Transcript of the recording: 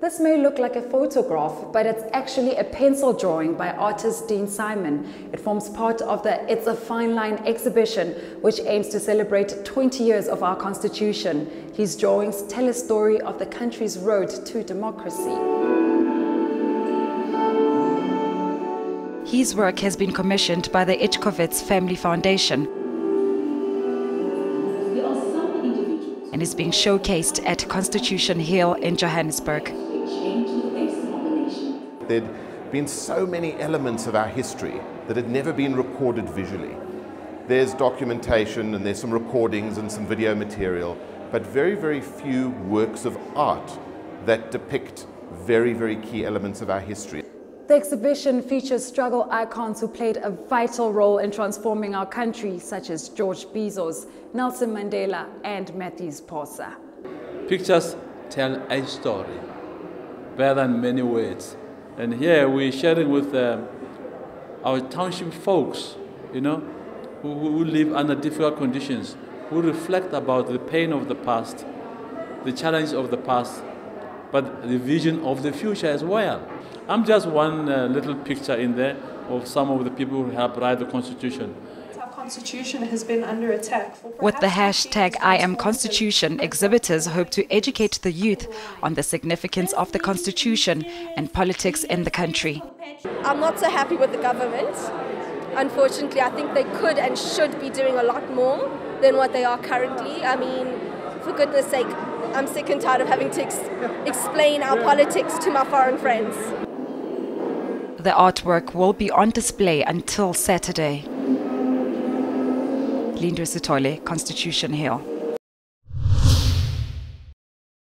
This may look like a photograph, but it's actually a pencil drawing by artist Dean Simon. It forms part of the It's a Fine Line exhibition, which aims to celebrate 20 years of our Constitution. His drawings tell a story of the country's road to democracy. His work has been commissioned by the Ichikowitz Family Foundation and is being showcased at Constitution Hill in Johannesburg. There'd been so many elements of our history that had never been recorded visually. There's documentation and there's some recordings and some video material, but very, very few works of art that depict very, very key elements of our history. The exhibition features struggle icons who played a vital role in transforming our country, such as George Bizos, Nelson Mandela, and Mathews Phosa. Pictures tell a story better than many words. And here we're sharing with uh, our township folks, you know, who, who live under difficult conditions, who reflect about the pain of the past, the challenge of the past, but the vision of the future as well. I'm just one uh, little picture in there of some of the people who helped write the Constitution. Constitution has been under attack. With the hashtag I am Constitution, exhibitors hope to educate the youth on the significance of the Constitution and politics in the country. I'm not so happy with the government. Unfortunately, I think they could and should be doing a lot more than what they are currently. I mean, for goodness sake, I'm sick and tired of having to ex explain our politics to my foreign friends. The artwork will be on display until Saturday. Lindiwe Sithole, Constitution Hill.